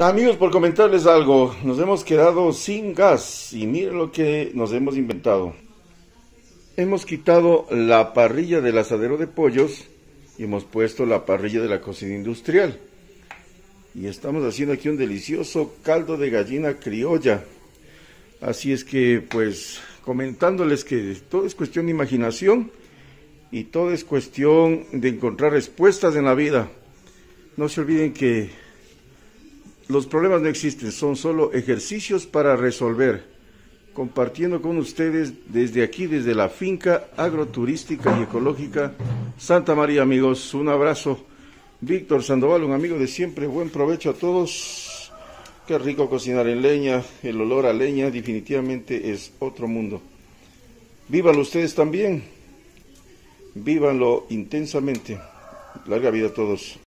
Amigos, por comentarles algo, nos hemos quedado sin gas y miren lo que nos hemos inventado. Hemos quitado la parrilla del asadero de pollos y hemos puesto la parrilla de la cocina industrial. Y estamos haciendo aquí un delicioso caldo de gallina criolla. Así es que, pues, comentándoles que todo es cuestión de imaginación y todo es cuestión de encontrar respuestas en la vida. No se olviden que los problemas no existen, son solo ejercicios para resolver. Compartiendo con ustedes desde aquí, desde la finca agroturística y ecológica Santa María, amigos. Un abrazo. Víctor Sandoval, un amigo de siempre. Buen provecho a todos. Qué rico cocinar en leña. El olor a leña definitivamente es otro mundo. Vívanlo ustedes también. Vívanlo intensamente. Larga vida a todos.